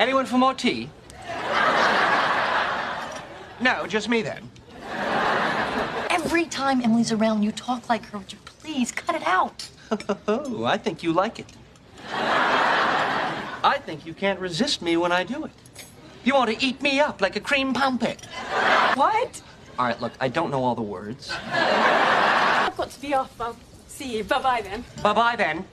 Anyone for more tea? No, just me then. Every time Emily's around, you talk like her. Would you please cut it out? Oh, I think you like it. I think you can't resist me when I do it. You want to eat me up like a cream pumpet. What? All right, look, I don't know all the words. I've got to be off. I'll see you. Bye bye then. Bye bye then.